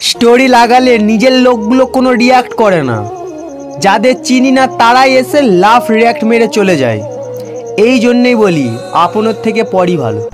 Story লাগালে নিজের লোকগুলো কোনো রিয়াক্ট করে না। যাদের চিনি না, তারাই এসে লাফ রিয়াক্ট মেরে চলে যায়। এই জন্যেই বলি, আপনার থেকে পরই ভালো।